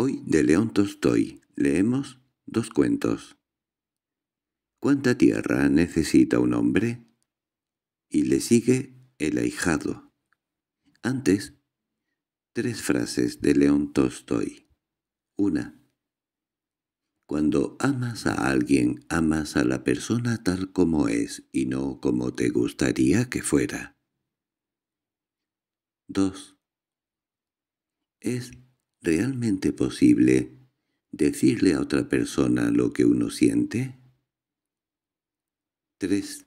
Hoy de León Tolstoy leemos dos cuentos. ¿Cuánta tierra necesita un hombre? Y le sigue el ahijado. Antes, tres frases de León Tolstoy. Una. Cuando amas a alguien, amas a la persona tal como es y no como te gustaría que fuera. 2. Es realmente posible decirle a otra persona lo que uno siente? 3.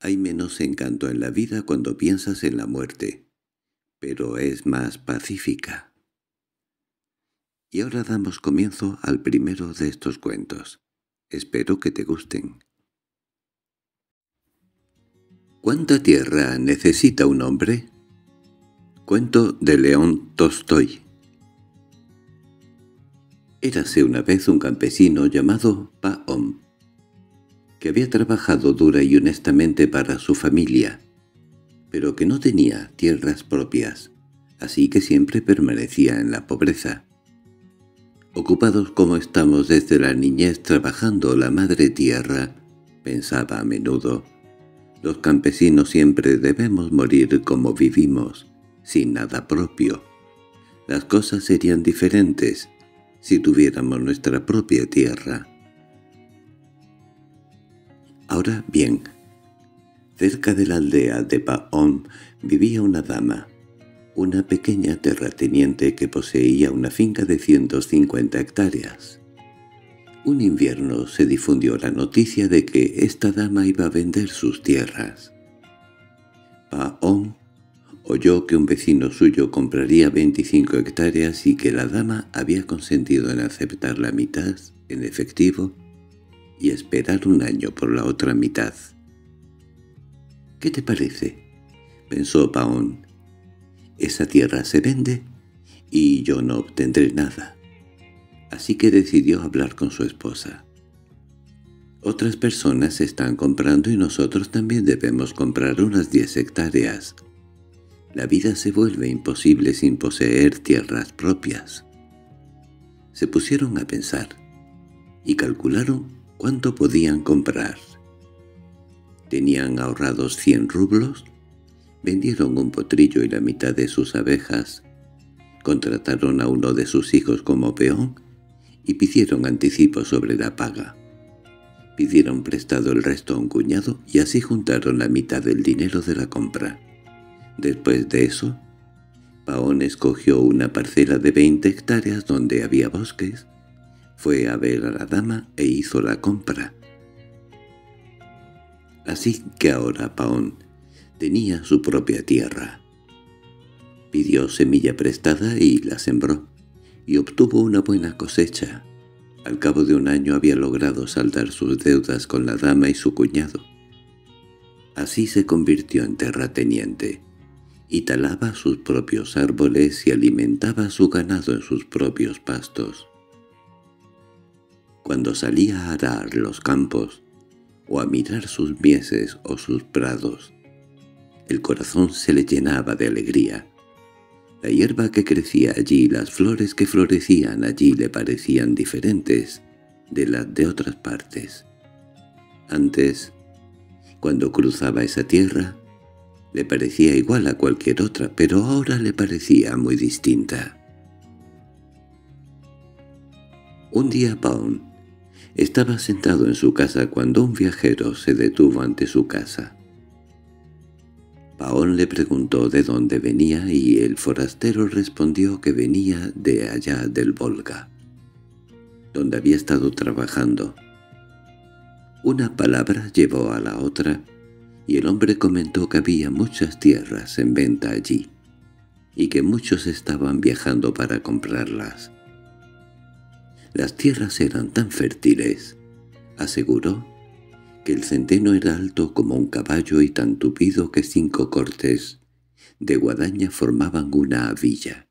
Hay menos encanto en la vida cuando piensas en la muerte, pero es más pacífica. Y ahora damos comienzo al primero de estos cuentos. Espero que te gusten. ¿Cuánta tierra necesita un hombre? Cuento de León Tolstoy Érase una vez un campesino llamado Paom, que había trabajado dura y honestamente para su familia, pero que no tenía tierras propias, así que siempre permanecía en la pobreza. Ocupados como estamos desde la niñez trabajando la madre tierra, pensaba a menudo, los campesinos siempre debemos morir como vivimos, sin nada propio. Las cosas serían diferentes si tuviéramos nuestra propia tierra. Ahora bien, cerca de la aldea de Paón vivía una dama, una pequeña terrateniente que poseía una finca de 150 hectáreas. Un invierno se difundió la noticia de que esta dama iba a vender sus tierras. Paón oyó que un vecino suyo compraría 25 hectáreas y que la dama había consentido en aceptar la mitad en efectivo y esperar un año por la otra mitad. —¿Qué te parece? —pensó Paón. —Esa tierra se vende y yo no obtendré nada. Así que decidió hablar con su esposa. Otras personas están comprando y nosotros también debemos comprar unas 10 hectáreas. La vida se vuelve imposible sin poseer tierras propias. Se pusieron a pensar y calcularon cuánto podían comprar. Tenían ahorrados cien rublos, vendieron un potrillo y la mitad de sus abejas, contrataron a uno de sus hijos como peón y pidieron anticipo sobre la paga. Pidieron prestado el resto a un cuñado y así juntaron la mitad del dinero de la compra. Después de eso, Paón escogió una parcela de 20 hectáreas donde había bosques, fue a ver a la dama e hizo la compra. Así que ahora Paón tenía su propia tierra. Pidió semilla prestada y la sembró, y obtuvo una buena cosecha. Al cabo de un año había logrado saldar sus deudas con la dama y su cuñado. Así se convirtió en terrateniente y talaba sus propios árboles y alimentaba su ganado en sus propios pastos. Cuando salía a arar los campos, o a mirar sus mieses o sus prados, el corazón se le llenaba de alegría. La hierba que crecía allí y las flores que florecían allí le parecían diferentes de las de otras partes. Antes, cuando cruzaba esa tierra, le parecía igual a cualquier otra, pero ahora le parecía muy distinta. Un día Paun estaba sentado en su casa cuando un viajero se detuvo ante su casa. Paón le preguntó de dónde venía y el forastero respondió que venía de allá del Volga, donde había estado trabajando. Una palabra llevó a la otra y el hombre comentó que había muchas tierras en venta allí, y que muchos estaban viajando para comprarlas. Las tierras eran tan fértiles, aseguró, que el centeno era alto como un caballo y tan tupido que cinco cortes de guadaña formaban una villa.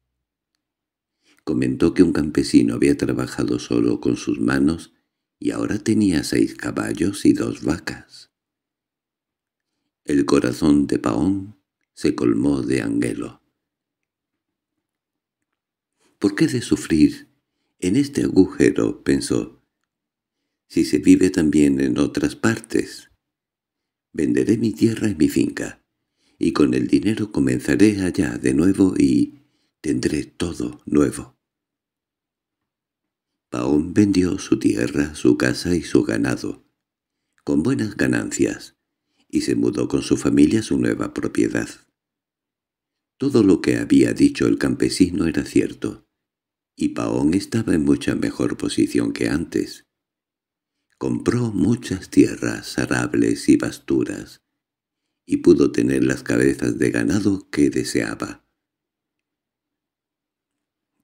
Comentó que un campesino había trabajado solo con sus manos y ahora tenía seis caballos y dos vacas. El corazón de Paón se colmó de anhelo. ¿Por qué de sufrir en este agujero? pensó. Si se vive también en otras partes. Venderé mi tierra y mi finca, y con el dinero comenzaré allá de nuevo y tendré todo nuevo. Paón vendió su tierra, su casa y su ganado, con buenas ganancias, y se mudó con su familia a su nueva propiedad. Todo lo que había dicho el campesino era cierto, y Paón estaba en mucha mejor posición que antes. Compró muchas tierras, arables y pasturas, y pudo tener las cabezas de ganado que deseaba.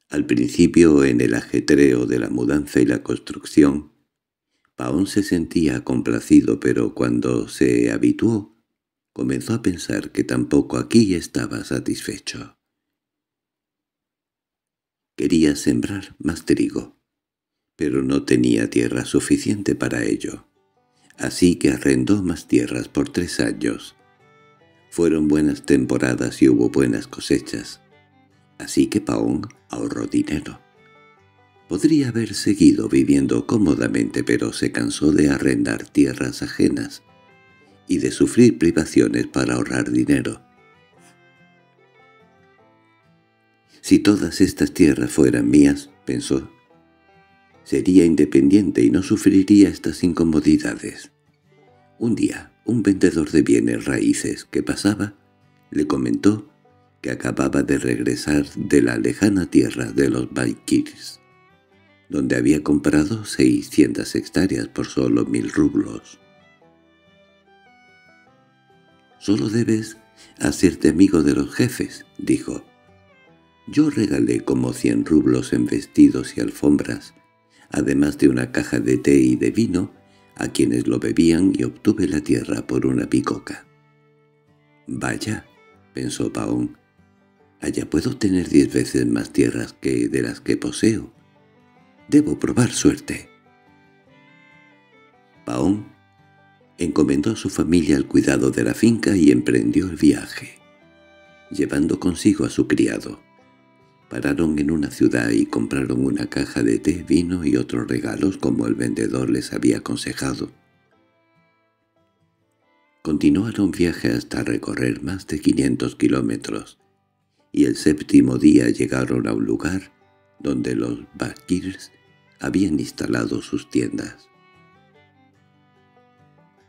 Al principio, en el ajetreo de la mudanza y la construcción, Paón se sentía complacido, pero cuando se habituó, comenzó a pensar que tampoco aquí estaba satisfecho. Quería sembrar más trigo, pero no tenía tierra suficiente para ello. Así que arrendó más tierras por tres años. Fueron buenas temporadas y hubo buenas cosechas. Así que Paón ahorró dinero. Podría haber seguido viviendo cómodamente, pero se cansó de arrendar tierras ajenas y de sufrir privaciones para ahorrar dinero. Si todas estas tierras fueran mías, pensó, sería independiente y no sufriría estas incomodidades. Un día, un vendedor de bienes raíces que pasaba le comentó que acababa de regresar de la lejana tierra de los Baikirs, donde había comprado seiscientas hectáreas por solo mil rublos. «Solo debes hacerte amigo de los jefes», dijo. Yo regalé como cien rublos en vestidos y alfombras, además de una caja de té y de vino, a quienes lo bebían y obtuve la tierra por una picoca. «Vaya», pensó Paón, «allá puedo tener diez veces más tierras que de las que poseo. Debo probar suerte». Paón encomendó a su familia al cuidado de la finca y emprendió el viaje, llevando consigo a su criado. Pararon en una ciudad y compraron una caja de té, vino y otros regalos como el vendedor les había aconsejado. Continuaron viaje hasta recorrer más de 500 kilómetros, y el séptimo día llegaron a un lugar donde los Bakirs habían instalado sus tiendas.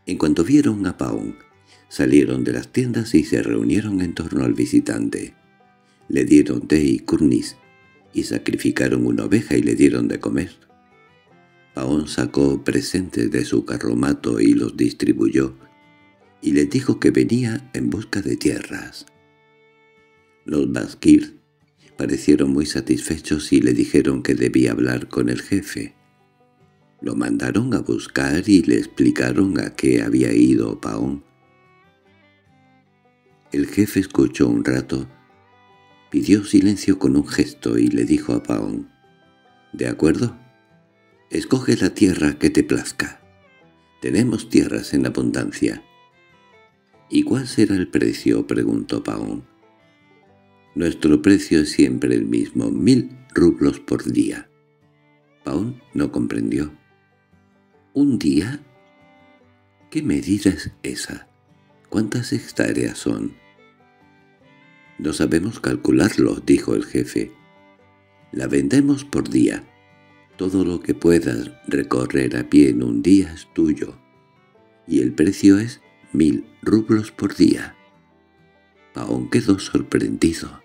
En cuanto vieron a Paun, salieron de las tiendas y se reunieron en torno al visitante. Le dieron té y curnis, y sacrificaron una oveja y le dieron de comer. Paón sacó presentes de su carromato y los distribuyó, y le dijo que venía en busca de tierras. Los Baskir parecieron muy satisfechos y le dijeron que debía hablar con el jefe. Lo mandaron a buscar y le explicaron a qué había ido Paón. El jefe escuchó un rato Pidió silencio con un gesto y le dijo a Paón, «¿De acuerdo? Escoge la tierra que te plazca. Tenemos tierras en abundancia». «¿Y cuál será el precio?» preguntó Paón. «Nuestro precio es siempre el mismo, mil rublos por día». Paón no comprendió. «¿Un día? ¿Qué medida es esa? ¿Cuántas hectáreas son?» «No sabemos calcularlo», dijo el jefe. «La vendemos por día. Todo lo que puedas recorrer a pie en un día es tuyo. Y el precio es mil rublos por día». Paón quedó sorprendido.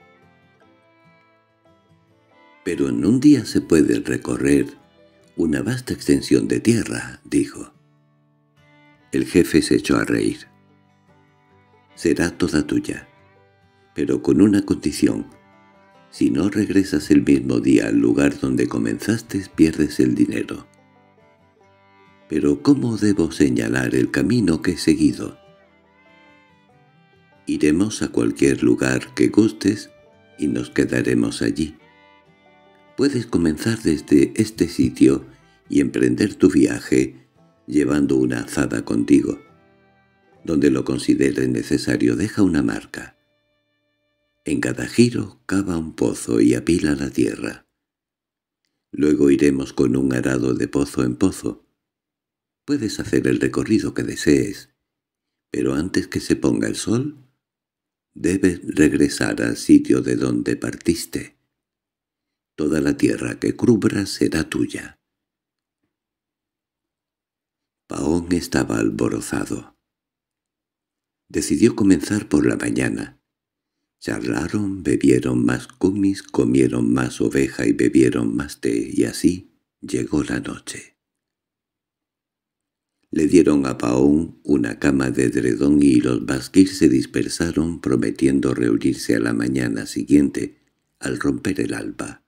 «Pero en un día se puede recorrer una vasta extensión de tierra», dijo. El jefe se echó a reír. «Será toda tuya pero con una condición. Si no regresas el mismo día al lugar donde comenzaste, pierdes el dinero. Pero ¿cómo debo señalar el camino que he seguido? Iremos a cualquier lugar que gustes y nos quedaremos allí. Puedes comenzar desde este sitio y emprender tu viaje llevando una azada contigo. Donde lo consideres necesario deja una marca. En cada giro cava un pozo y apila la tierra. Luego iremos con un arado de pozo en pozo. Puedes hacer el recorrido que desees, pero antes que se ponga el sol, debes regresar al sitio de donde partiste. Toda la tierra que cubras será tuya. Paón estaba alborozado. Decidió comenzar por la mañana. Charlaron, bebieron más cumis, comieron más oveja y bebieron más té, y así llegó la noche. Le dieron a Paón una cama de dredón y los basquir se dispersaron prometiendo reunirse a la mañana siguiente al romper el alba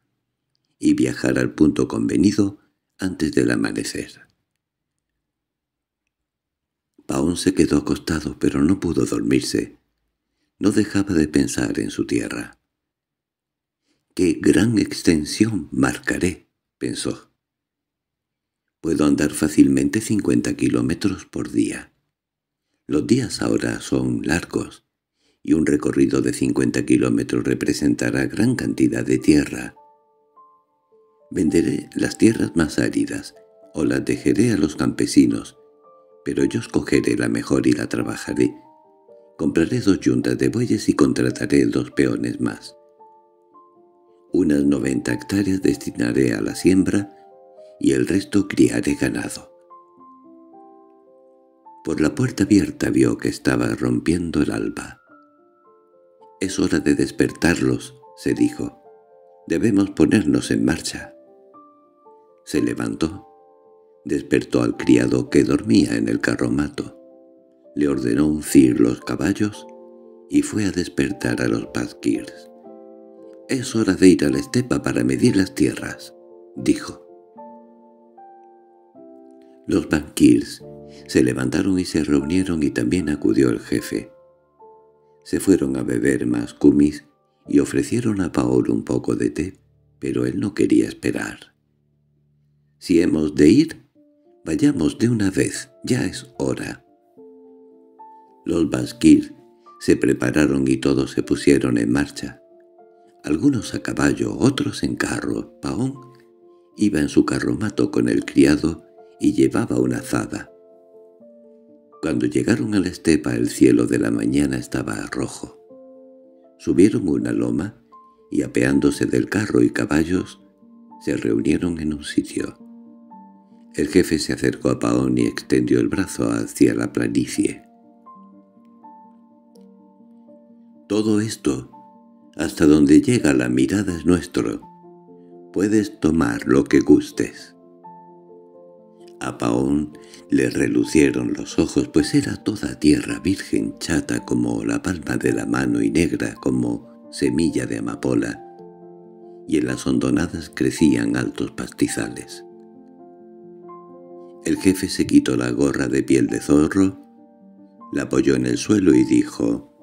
y viajar al punto convenido antes del amanecer. Paón se quedó acostado, pero no pudo dormirse. No dejaba de pensar en su tierra. «¡Qué gran extensión marcaré!» pensó. «Puedo andar fácilmente cincuenta kilómetros por día. Los días ahora son largos, y un recorrido de cincuenta kilómetros representará gran cantidad de tierra. Venderé las tierras más áridas, o las dejaré a los campesinos, pero yo escogeré la mejor y la trabajaré. Compraré dos yuntas de bueyes y contrataré dos peones más. Unas noventa hectáreas destinaré a la siembra y el resto criaré ganado. Por la puerta abierta vio que estaba rompiendo el alba. «Es hora de despertarlos», se dijo. «Debemos ponernos en marcha». Se levantó, Despertó al criado que dormía en el carromato. Le ordenó uncir los caballos y fue a despertar a los Paskirs. «Es hora de ir a la estepa para medir las tierras», dijo. Los Bankirs se levantaron y se reunieron y también acudió el jefe. Se fueron a beber más kumis y ofrecieron a Paul un poco de té, pero él no quería esperar. «Si hemos de ir, Vayamos de una vez, ya es hora. Los basquir se prepararon y todos se pusieron en marcha. Algunos a caballo, otros en carro. Paón iba en su carromato con el criado y llevaba una azada. Cuando llegaron a la estepa el cielo de la mañana estaba rojo. Subieron una loma y apeándose del carro y caballos se reunieron en un sitio. El jefe se acercó a Paón y extendió el brazo hacia la planicie. Todo esto, hasta donde llega la mirada es nuestro. Puedes tomar lo que gustes. A Paón le relucieron los ojos, pues era toda tierra virgen, chata como la palma de la mano y negra como semilla de amapola, y en las hondonadas crecían altos pastizales. El jefe se quitó la gorra de piel de zorro, la apoyó en el suelo y dijo,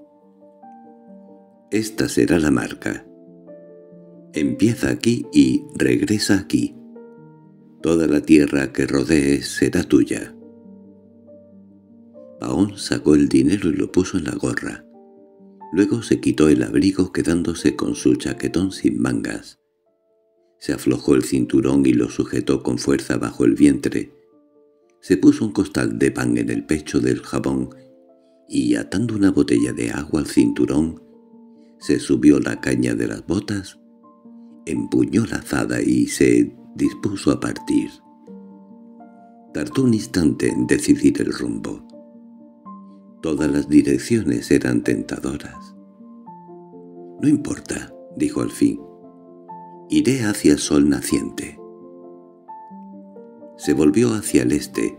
«Esta será la marca. Empieza aquí y regresa aquí. Toda la tierra que rodees será tuya». Paón sacó el dinero y lo puso en la gorra. Luego se quitó el abrigo quedándose con su chaquetón sin mangas. Se aflojó el cinturón y lo sujetó con fuerza bajo el vientre, se puso un costal de pan en el pecho del jabón y, atando una botella de agua al cinturón, se subió la caña de las botas, empuñó la azada y se dispuso a partir. Tardó un instante en decidir el rumbo. Todas las direcciones eran tentadoras. «No importa», dijo al fin. «Iré hacia el sol naciente». Se volvió hacia el este,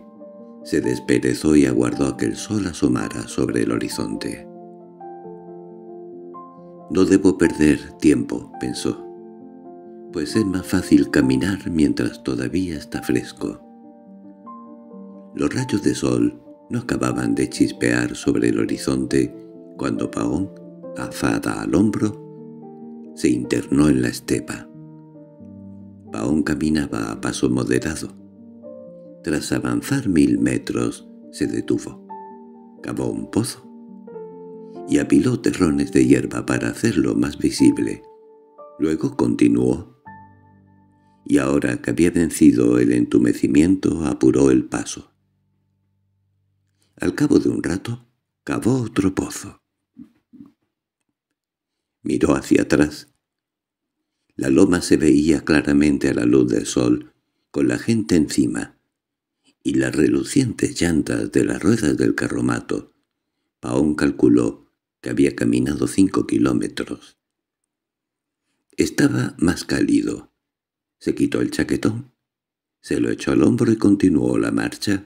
se desperezó y aguardó a que el sol asomara sobre el horizonte. «No debo perder tiempo», pensó, «pues es más fácil caminar mientras todavía está fresco». Los rayos de sol no acababan de chispear sobre el horizonte cuando Paón, afada al hombro, se internó en la estepa. Paón caminaba a paso moderado, tras avanzar mil metros, se detuvo. Cavó un pozo y apiló terrones de hierba para hacerlo más visible. Luego continuó y ahora que había vencido el entumecimiento apuró el paso. Al cabo de un rato, cavó otro pozo. Miró hacia atrás. La loma se veía claramente a la luz del sol, con la gente encima, y las relucientes llantas de las ruedas del carromato. Paón calculó que había caminado cinco kilómetros. Estaba más cálido. Se quitó el chaquetón, se lo echó al hombro y continuó la marcha.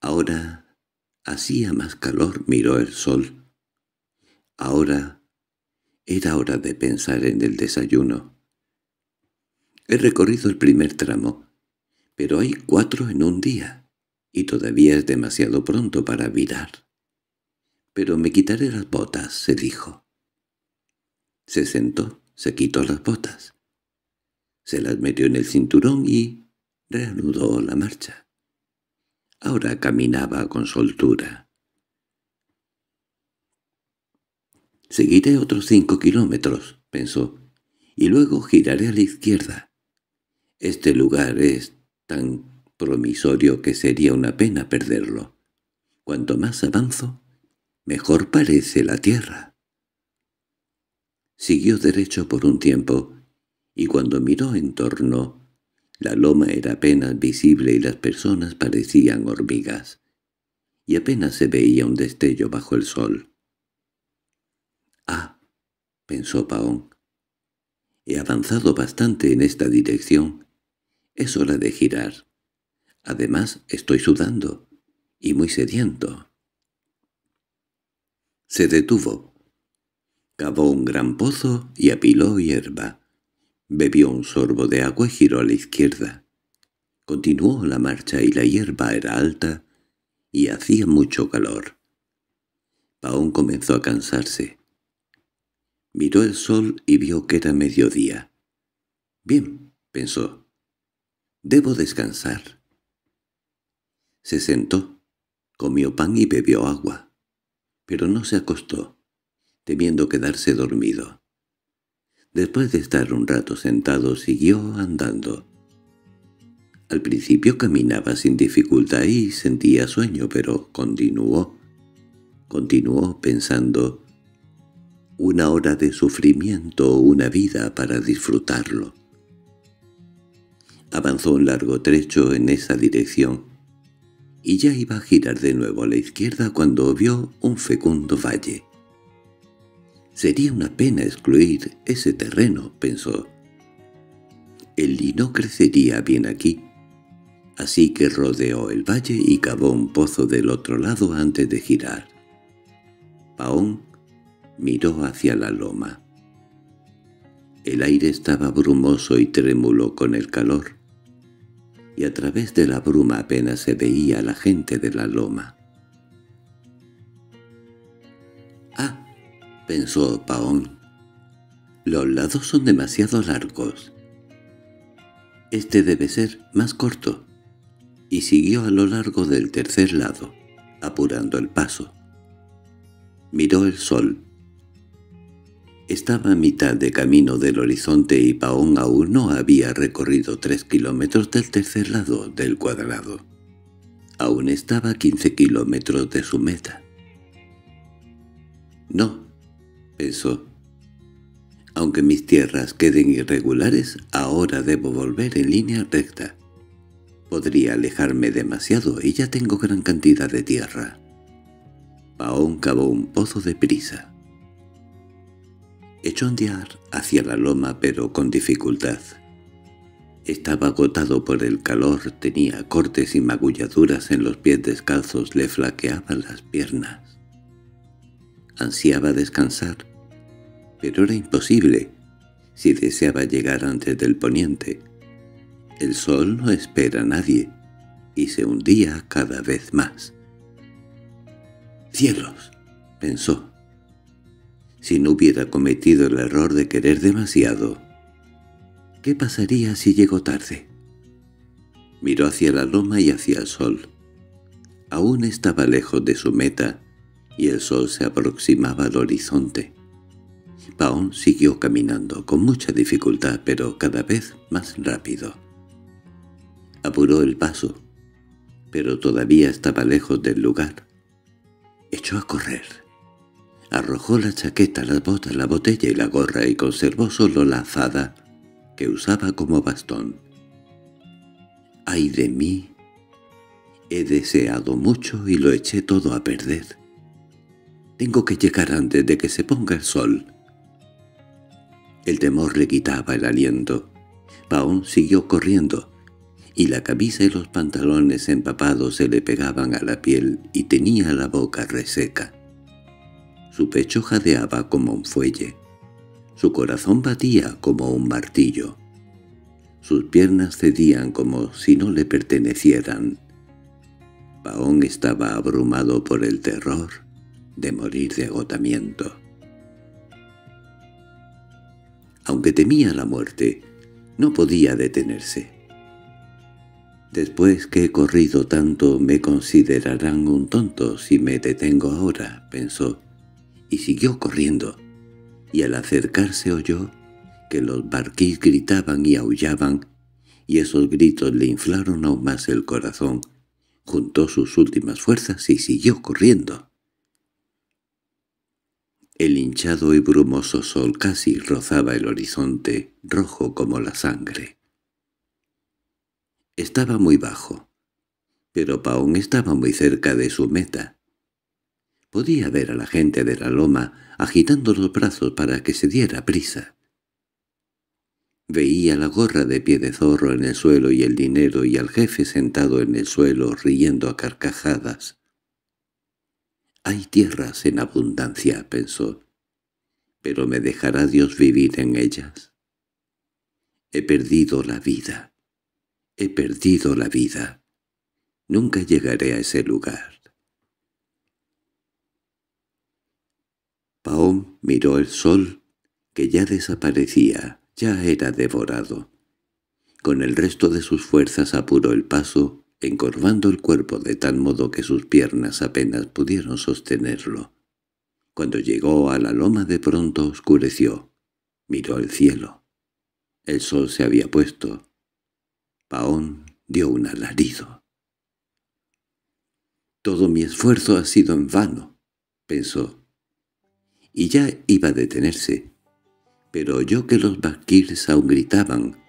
Ahora hacía más calor, miró el sol. Ahora era hora de pensar en el desayuno. He recorrido el primer tramo, pero hay cuatro en un día, y todavía es demasiado pronto para virar. Pero me quitaré las botas, se dijo. Se sentó, se quitó las botas. Se las metió en el cinturón y reanudó la marcha. Ahora caminaba con soltura. Seguiré otros cinco kilómetros, pensó, y luego giraré a la izquierda. Este lugar es tan promisorio que sería una pena perderlo. Cuanto más avanzo, mejor parece la tierra. Siguió derecho por un tiempo, y cuando miró en torno, la loma era apenas visible y las personas parecían hormigas, y apenas se veía un destello bajo el sol. «Ah», pensó Paón, «he avanzado bastante en esta dirección. Es hora de girar. Además, estoy sudando, y muy sediento». Se detuvo. Cavó un gran pozo y apiló hierba. Bebió un sorbo de agua y giró a la izquierda. Continuó la marcha y la hierba era alta y hacía mucho calor. Paón comenzó a cansarse. Miró el sol y vio que era mediodía. «Bien», pensó, «debo descansar». Se sentó, comió pan y bebió agua, pero no se acostó temiendo quedarse dormido. Después de estar un rato sentado siguió andando. Al principio caminaba sin dificultad y sentía sueño, pero continuó. Continuó pensando una hora de sufrimiento o una vida para disfrutarlo. Avanzó un largo trecho en esa dirección, y ya iba a girar de nuevo a la izquierda cuando vio un fecundo valle. Sería una pena excluir ese terreno, pensó. El lino crecería bien aquí. Así que rodeó el valle y cavó un pozo del otro lado antes de girar. Paón miró hacia la loma. El aire estaba brumoso y trémulo con el calor, y a través de la bruma apenas se veía la gente de la loma. Pensó Paón. Los lados son demasiado largos. Este debe ser más corto. Y siguió a lo largo del tercer lado, apurando el paso. Miró el sol. Estaba a mitad de camino del horizonte y Paón aún no había recorrido tres kilómetros del tercer lado del cuadrado. Aún estaba a quince kilómetros de su meta. No, pensó. Aunque mis tierras queden irregulares, ahora debo volver en línea recta. Podría alejarme demasiado y ya tengo gran cantidad de tierra. Paón cavó un pozo de prisa. Echó a ondear hacia la loma pero con dificultad. Estaba agotado por el calor, tenía cortes y magulladuras en los pies descalzos, le flaqueaban las piernas. Ansiaba descansar, pero era imposible si deseaba llegar antes del poniente. El sol no espera a nadie, y se hundía cada vez más. «¡Cielos!» pensó. Si no hubiera cometido el error de querer demasiado, ¿qué pasaría si llegó tarde? Miró hacia la loma y hacia el sol. Aún estaba lejos de su meta, y el sol se aproximaba al horizonte. Paón siguió caminando, con mucha dificultad, pero cada vez más rápido. Apuró el paso, pero todavía estaba lejos del lugar. Echó a correr. Arrojó la chaqueta, las botas, la botella y la gorra y conservó solo la azada que usaba como bastón. ¡Ay de mí! He deseado mucho y lo eché todo a perder. Tengo que llegar antes de que se ponga el sol. El temor le quitaba el aliento. Paón siguió corriendo, y la camisa y los pantalones empapados se le pegaban a la piel y tenía la boca reseca. Su pecho jadeaba como un fuelle. Su corazón batía como un martillo. Sus piernas cedían como si no le pertenecieran. Paón estaba abrumado por el terror de morir de agotamiento. Aunque temía la muerte, no podía detenerse. Después que he corrido tanto me considerarán un tonto si me detengo ahora, pensó, y siguió corriendo, y al acercarse oyó que los barquís gritaban y aullaban, y esos gritos le inflaron aún más el corazón. Juntó sus últimas fuerzas y siguió corriendo. El hinchado y brumoso sol casi rozaba el horizonte, rojo como la sangre. Estaba muy bajo, pero Paón estaba muy cerca de su meta. Podía ver a la gente de la loma agitando los brazos para que se diera prisa. Veía la gorra de pie de zorro en el suelo y el dinero y al jefe sentado en el suelo riendo a carcajadas. «Hay tierras en abundancia», pensó, «pero me dejará Dios vivir en ellas». He perdido la vida. He perdido la vida. Nunca llegaré a ese lugar. Paón miró el sol, que ya desaparecía, ya era devorado. Con el resto de sus fuerzas apuró el paso encorvando el cuerpo de tal modo que sus piernas apenas pudieron sostenerlo. Cuando llegó a la loma de pronto oscureció. Miró el cielo. El sol se había puesto. Paón dio un alarido. «Todo mi esfuerzo ha sido en vano», pensó. Y ya iba a detenerse, pero oyó que los basquirs aún gritaban,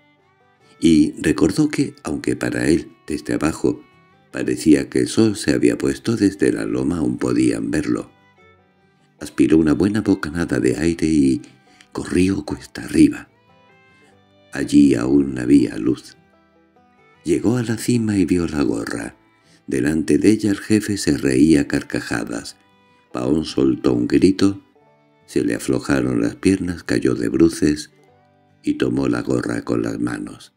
y recordó que, aunque para él, desde abajo, parecía que el sol se había puesto desde la loma aún podían verlo. Aspiró una buena bocanada de aire y corrió cuesta arriba. Allí aún había luz. Llegó a la cima y vio la gorra. Delante de ella el jefe se reía carcajadas. Paón soltó un grito, se le aflojaron las piernas, cayó de bruces y tomó la gorra con las manos.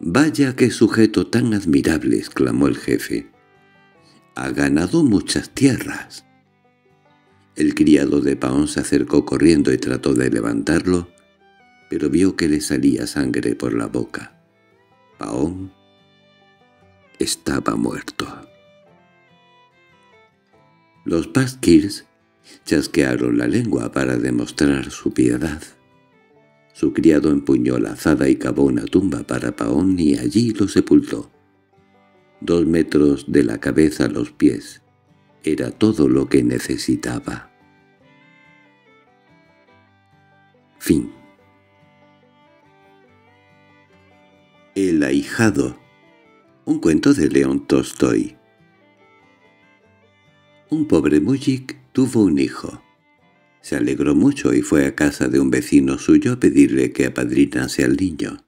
«Vaya qué sujeto tan admirable», exclamó el jefe. «Ha ganado muchas tierras». El criado de Paón se acercó corriendo y trató de levantarlo, pero vio que le salía sangre por la boca. Paón estaba muerto. Los Paskirs chasquearon la lengua para demostrar su piedad. Su criado empuñó la azada y cavó una tumba para Paón y allí lo sepultó. Dos metros de la cabeza a los pies. Era todo lo que necesitaba. Fin El ahijado Un cuento de León Tolstoy Un pobre mujik tuvo un hijo. Se alegró mucho y fue a casa de un vecino suyo a pedirle que apadrinase al niño.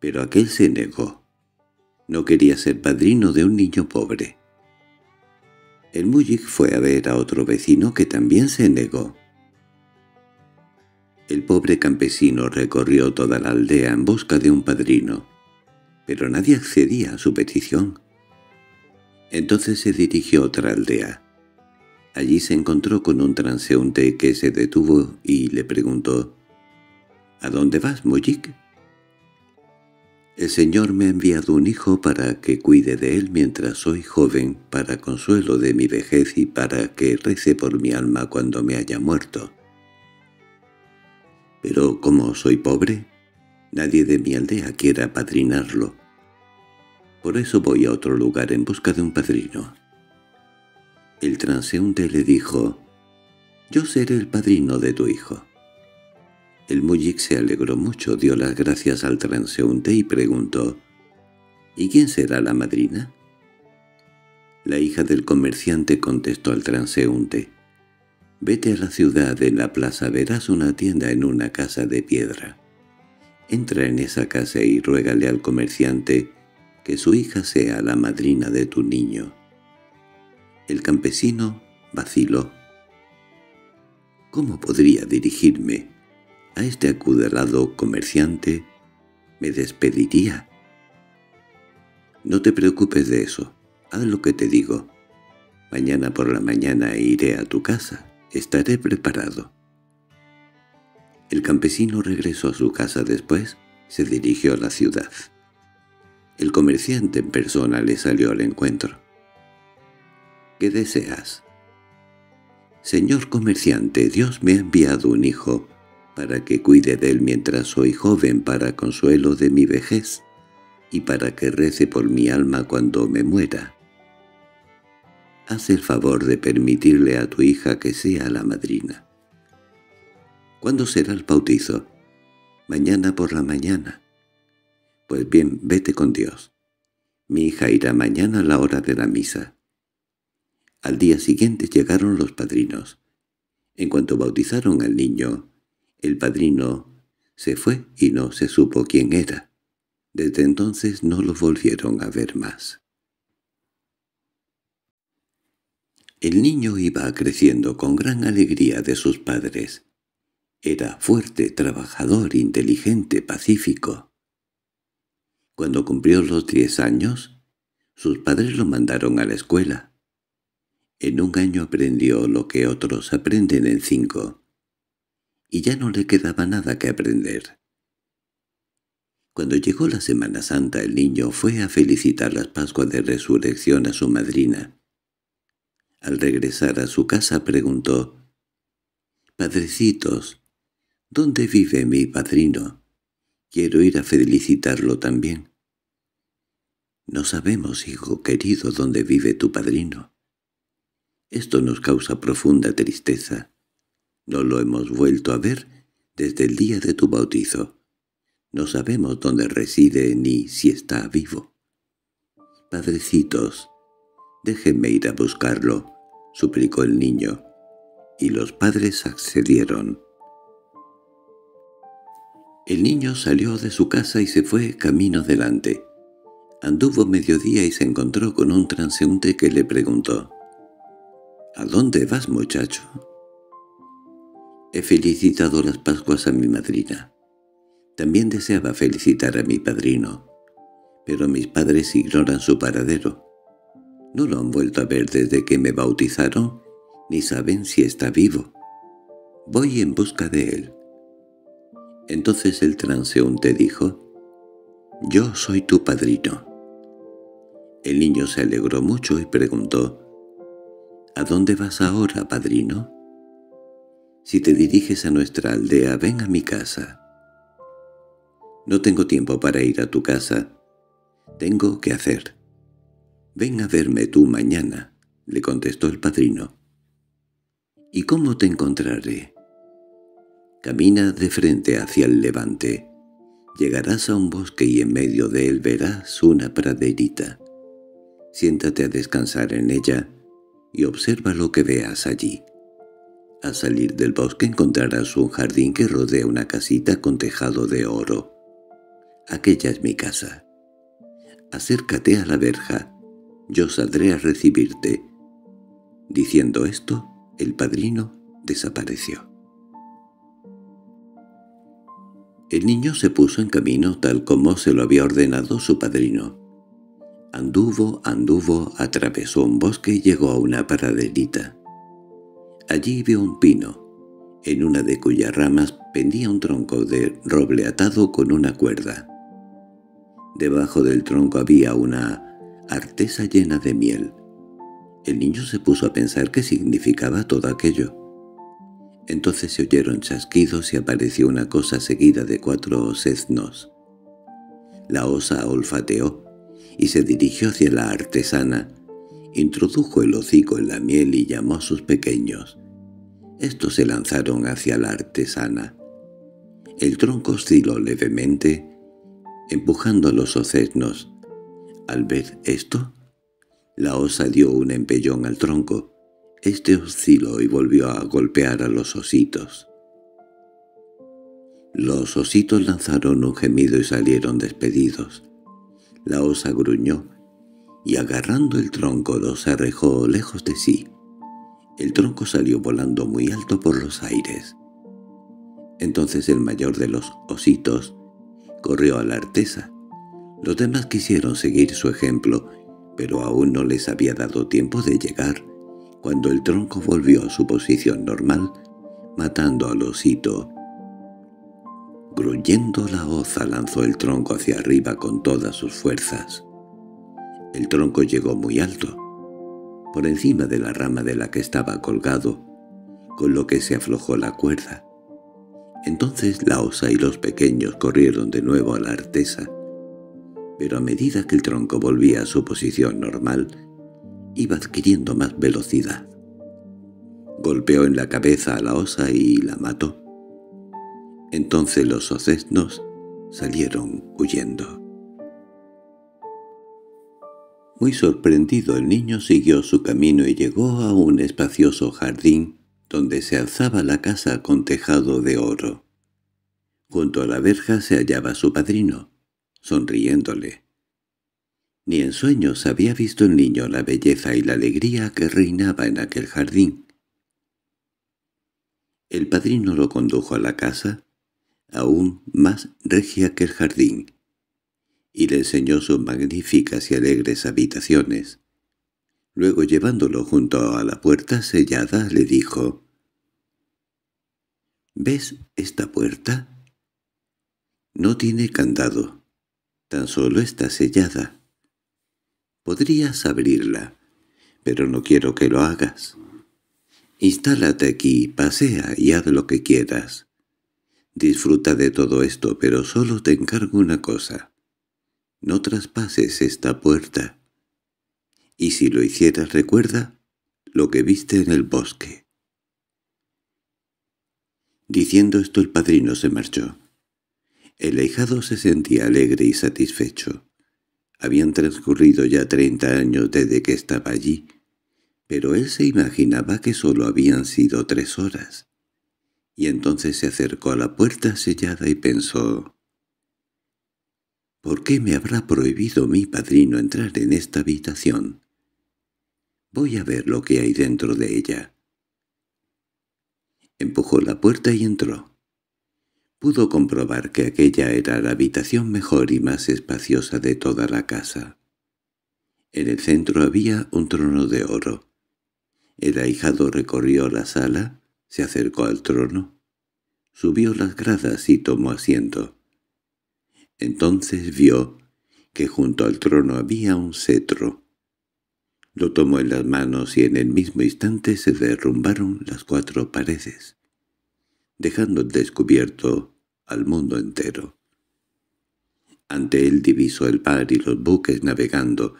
Pero aquel se negó. No quería ser padrino de un niño pobre. El mujik fue a ver a otro vecino que también se negó. El pobre campesino recorrió toda la aldea en busca de un padrino, pero nadie accedía a su petición. Entonces se dirigió a otra aldea. Allí se encontró con un transeúnte que se detuvo y le preguntó «¿A dónde vas, Mujik?» El Señor me ha enviado un hijo para que cuide de él mientras soy joven, para consuelo de mi vejez y para que rece por mi alma cuando me haya muerto. Pero como soy pobre, nadie de mi aldea quiere apadrinarlo. Por eso voy a otro lugar en busca de un padrino. El transeúnte le dijo, «Yo seré el padrino de tu hijo». El muyik se alegró mucho, dio las gracias al transeúnte y preguntó, «¿Y quién será la madrina?» La hija del comerciante contestó al transeúnte, «Vete a la ciudad, en la plaza verás una tienda en una casa de piedra. Entra en esa casa y ruégale al comerciante que su hija sea la madrina de tu niño». El campesino vaciló. ¿Cómo podría dirigirme a este acudelado comerciante me despediría. No te preocupes de eso, haz lo que te digo. Mañana por la mañana iré a tu casa, estaré preparado. El campesino regresó a su casa después, se dirigió a la ciudad. El comerciante en persona le salió al encuentro. —¿Qué deseas? —Señor comerciante, Dios me ha enviado un hijo para que cuide de él mientras soy joven para consuelo de mi vejez, y para que rece por mi alma cuando me muera. Haz el favor de permitirle a tu hija que sea la madrina. ¿Cuándo será el bautizo? Mañana por la mañana. Pues bien, vete con Dios. Mi hija irá mañana a la hora de la misa. Al día siguiente llegaron los padrinos. En cuanto bautizaron al niño, el padrino se fue y no se supo quién era. Desde entonces no lo volvieron a ver más. El niño iba creciendo con gran alegría de sus padres. Era fuerte, trabajador, inteligente, pacífico. Cuando cumplió los diez años, sus padres lo mandaron a la escuela. En un año aprendió lo que otros aprenden en cinco y ya no le quedaba nada que aprender. Cuando llegó la Semana Santa el niño fue a felicitar las Pascuas de Resurrección a su madrina. Al regresar a su casa preguntó, «Padrecitos, ¿dónde vive mi padrino? Quiero ir a felicitarlo también». «No sabemos, hijo querido, dónde vive tu padrino. Esto nos causa profunda tristeza. No lo hemos vuelto a ver desde el día de tu bautizo. No sabemos dónde reside ni si está vivo. Padrecitos, déjenme ir a buscarlo, suplicó el niño, y los padres accedieron. El niño salió de su casa y se fue camino adelante. Anduvo mediodía y se encontró con un transeúnte que le preguntó, «¿A dónde vas, muchacho?» He felicitado las Pascuas a mi madrina. También deseaba felicitar a mi padrino, pero mis padres ignoran su paradero. No lo han vuelto a ver desde que me bautizaron, ni saben si está vivo. Voy en busca de él. Entonces el transeúnte dijo, «Yo soy tu padrino». El niño se alegró mucho y preguntó, «¿A dónde vas ahora, padrino?» Si te diriges a nuestra aldea, ven a mi casa. No tengo tiempo para ir a tu casa. Tengo que hacer. Ven a verme tú mañana, le contestó el padrino. ¿Y cómo te encontraré? Camina de frente hacia el levante. Llegarás a un bosque y en medio de él verás una praderita. Siéntate a descansar en ella y observa lo que veas allí. Al salir del bosque encontrarás un jardín que rodea una casita con tejado de oro. Aquella es mi casa. Acércate a la verja, yo saldré a recibirte. Diciendo esto, el padrino desapareció. El niño se puso en camino tal como se lo había ordenado su padrino. Anduvo, anduvo, atravesó un bosque y llegó a una paraderita. Allí vio un pino, en una de cuyas ramas pendía un tronco de roble atado con una cuerda. Debajo del tronco había una artesa llena de miel. El niño se puso a pensar qué significaba todo aquello. Entonces se oyeron chasquidos y apareció una cosa seguida de cuatro seznos. La osa olfateó y se dirigió hacia la artesana, introdujo el hocico en la miel y llamó a sus pequeños. Estos se lanzaron hacia la artesana. El tronco osciló levemente, empujando a los ocesnos. Al ver esto, la osa dio un empellón al tronco. Este osciló y volvió a golpear a los ositos. Los ositos lanzaron un gemido y salieron despedidos. La osa gruñó, y agarrando el tronco los arrejó lejos de sí. El tronco salió volando muy alto por los aires. Entonces el mayor de los ositos corrió a la artesa. Los demás quisieron seguir su ejemplo, pero aún no les había dado tiempo de llegar, cuando el tronco volvió a su posición normal, matando al osito. Gruñendo la oza lanzó el tronco hacia arriba con todas sus fuerzas. El tronco llegó muy alto, por encima de la rama de la que estaba colgado, con lo que se aflojó la cuerda. Entonces la osa y los pequeños corrieron de nuevo a la artesa, pero a medida que el tronco volvía a su posición normal, iba adquiriendo más velocidad. Golpeó en la cabeza a la osa y la mató. Entonces los ocesnos salieron huyendo. Muy sorprendido el niño siguió su camino y llegó a un espacioso jardín donde se alzaba la casa con tejado de oro. Junto a la verja se hallaba su padrino, sonriéndole. Ni en sueños había visto el niño la belleza y la alegría que reinaba en aquel jardín. El padrino lo condujo a la casa, aún más regia que el jardín, y le enseñó sus magníficas y alegres habitaciones. Luego llevándolo junto a la puerta sellada le dijo, «¿Ves esta puerta? No tiene candado, tan solo está sellada. Podrías abrirla, pero no quiero que lo hagas. Instálate aquí, pasea y haz lo que quieras. Disfruta de todo esto, pero solo te encargo una cosa. No traspases esta puerta. Y si lo hicieras recuerda lo que viste en el bosque. Diciendo esto el padrino se marchó. El ahijado se sentía alegre y satisfecho. Habían transcurrido ya treinta años desde que estaba allí, pero él se imaginaba que sólo habían sido tres horas. Y entonces se acercó a la puerta sellada y pensó, ¿Por qué me habrá prohibido mi padrino entrar en esta habitación? Voy a ver lo que hay dentro de ella. Empujó la puerta y entró. Pudo comprobar que aquella era la habitación mejor y más espaciosa de toda la casa. En el centro había un trono de oro. El ahijado recorrió la sala, se acercó al trono, subió las gradas y tomó asiento. Entonces vio que junto al trono había un cetro, lo tomó en las manos y en el mismo instante se derrumbaron las cuatro paredes, dejando descubierto al mundo entero. Ante él divisó el mar y los buques navegando.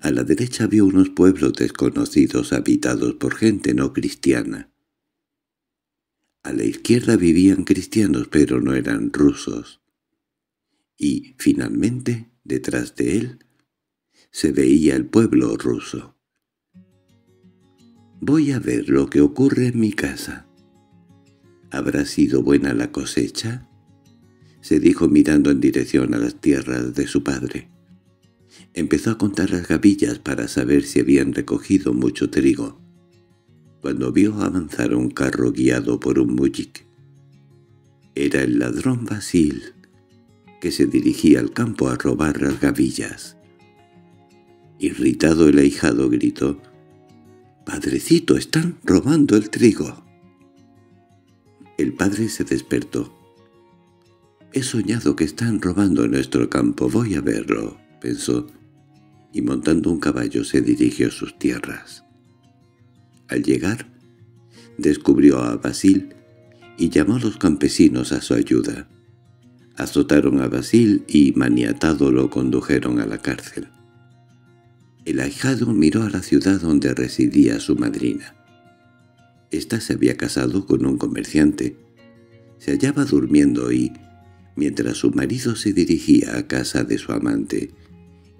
A la derecha vio unos pueblos desconocidos habitados por gente no cristiana. A la izquierda vivían cristianos pero no eran rusos. Y, finalmente, detrás de él, se veía el pueblo ruso. «Voy a ver lo que ocurre en mi casa». «¿Habrá sido buena la cosecha?» se dijo mirando en dirección a las tierras de su padre. Empezó a contar las gavillas para saber si habían recogido mucho trigo, cuando vio avanzar un carro guiado por un mujik. Era el ladrón Basil, que se dirigía al campo a robar las gavillas. Irritado el ahijado gritó, «¡Padrecito, están robando el trigo!» El padre se despertó. «He soñado que están robando nuestro campo, voy a verlo», pensó, y montando un caballo se dirigió a sus tierras. Al llegar, descubrió a Basil y llamó a los campesinos a su ayuda. Azotaron a Basil y, maniatado, lo condujeron a la cárcel. El ahijado miró a la ciudad donde residía su madrina. Esta se había casado con un comerciante. Se hallaba durmiendo y, mientras su marido se dirigía a casa de su amante,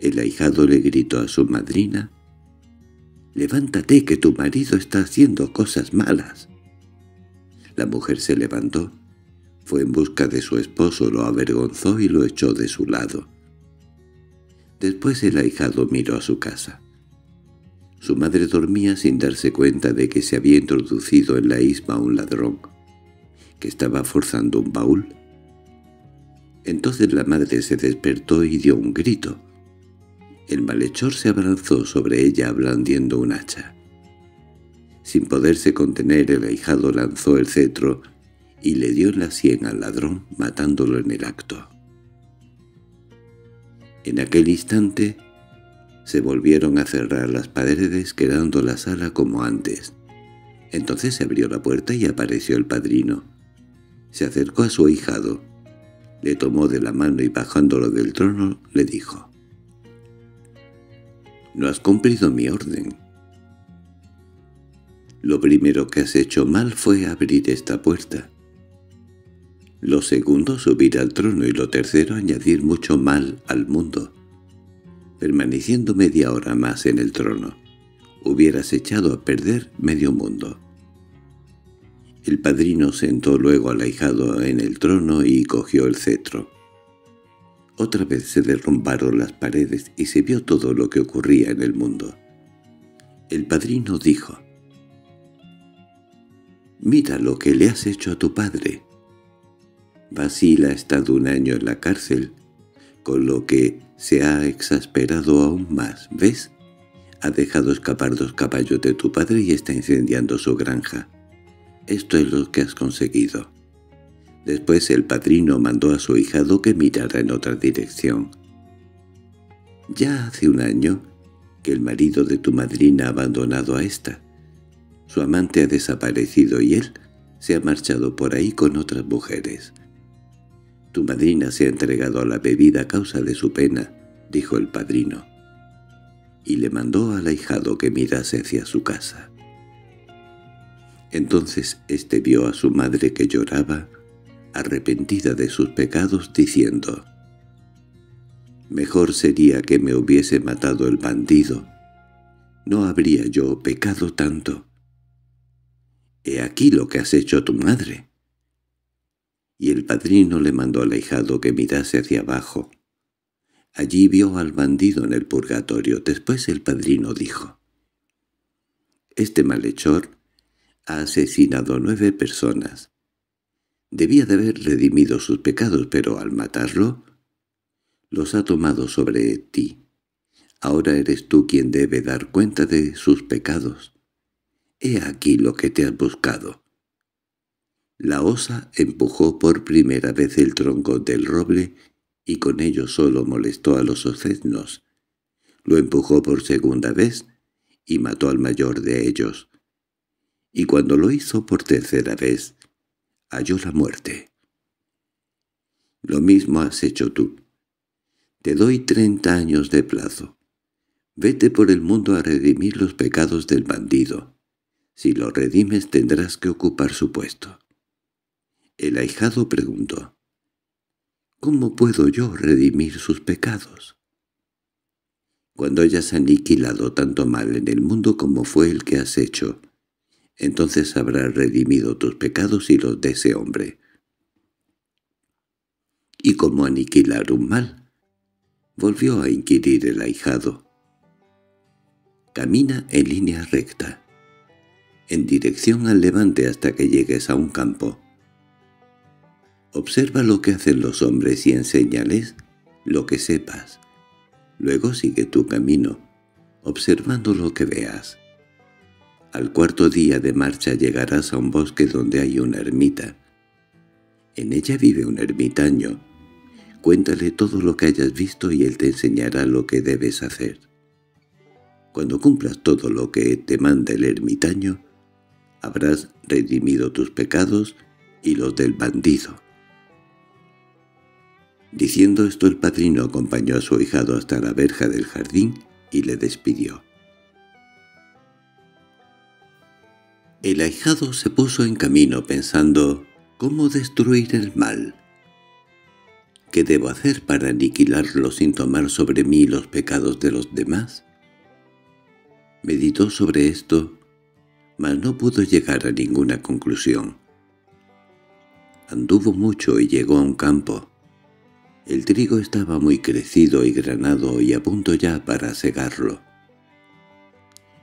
el ahijado le gritó a su madrina, «¡Levántate, que tu marido está haciendo cosas malas!» La mujer se levantó, fue en busca de su esposo, lo avergonzó y lo echó de su lado. Después el ahijado miró a su casa. Su madre dormía sin darse cuenta de que se había introducido en la isma un ladrón, que estaba forzando un baúl. Entonces la madre se despertó y dio un grito. El malhechor se abalanzó sobre ella blandiendo un hacha. Sin poderse contener, el ahijado lanzó el cetro y le dio en la sien al ladrón, matándolo en el acto. En aquel instante se volvieron a cerrar las paredes quedando la sala como antes. Entonces se abrió la puerta y apareció el padrino. Se acercó a su ahijado, le tomó de la mano y bajándolo del trono le dijo «No has cumplido mi orden». Lo primero que has hecho mal fue abrir esta puerta. Lo segundo, subir al trono y lo tercero, añadir mucho mal al mundo. Permaneciendo media hora más en el trono, hubieras echado a perder medio mundo. El padrino sentó luego al ahijado en el trono y cogió el cetro. Otra vez se derrumbaron las paredes y se vio todo lo que ocurría en el mundo. El padrino dijo, «Mira lo que le has hecho a tu padre». Basil ha estado un año en la cárcel, con lo que se ha exasperado aún más, ¿ves? Ha dejado escapar dos caballos de tu padre y está incendiando su granja. Esto es lo que has conseguido. Después el padrino mandó a su hijado que mirara en otra dirección. Ya hace un año que el marido de tu madrina ha abandonado a ésta. Su amante ha desaparecido y él se ha marchado por ahí con otras mujeres. «Tu madrina se ha entregado a la bebida a causa de su pena», dijo el padrino, y le mandó al ahijado que mirase hacia su casa. Entonces éste vio a su madre que lloraba, arrepentida de sus pecados, diciendo, «Mejor sería que me hubiese matado el bandido. No habría yo pecado tanto. He aquí lo que has hecho tu madre» y el padrino le mandó al ahijado que mirase hacia abajo. Allí vio al bandido en el purgatorio. Después el padrino dijo, «Este malhechor ha asesinado nueve personas. Debía de haber redimido sus pecados, pero al matarlo, los ha tomado sobre ti. Ahora eres tú quien debe dar cuenta de sus pecados. He aquí lo que te has buscado». La osa empujó por primera vez el tronco del roble y con ello solo molestó a los oceznos. Lo empujó por segunda vez y mató al mayor de ellos. Y cuando lo hizo por tercera vez, halló la muerte. Lo mismo has hecho tú. Te doy treinta años de plazo. Vete por el mundo a redimir los pecados del bandido. Si lo redimes tendrás que ocupar su puesto. El ahijado preguntó, «¿Cómo puedo yo redimir sus pecados?» Cuando hayas aniquilado tanto mal en el mundo como fue el que has hecho, entonces habrás redimido tus pecados y los de ese hombre. ¿Y cómo aniquilar un mal? Volvió a inquirir el ahijado. Camina en línea recta, en dirección al levante hasta que llegues a un campo. Observa lo que hacen los hombres y enséñales lo que sepas. Luego sigue tu camino, observando lo que veas. Al cuarto día de marcha llegarás a un bosque donde hay una ermita. En ella vive un ermitaño, Cuéntale todo lo que hayas visto y él te enseñará lo que debes hacer. Cuando cumplas todo lo que te manda el ermitaño, habrás redimido tus pecados y los del bandido. Diciendo esto el padrino acompañó a su ahijado hasta la verja del jardín y le despidió. El ahijado se puso en camino pensando cómo destruir el mal. ¿Qué debo hacer para aniquilarlo sin tomar sobre mí los pecados de los demás? Meditó sobre esto, mas no pudo llegar a ninguna conclusión. Anduvo mucho y llegó a un campo. El trigo estaba muy crecido y granado y a punto ya para segarlo.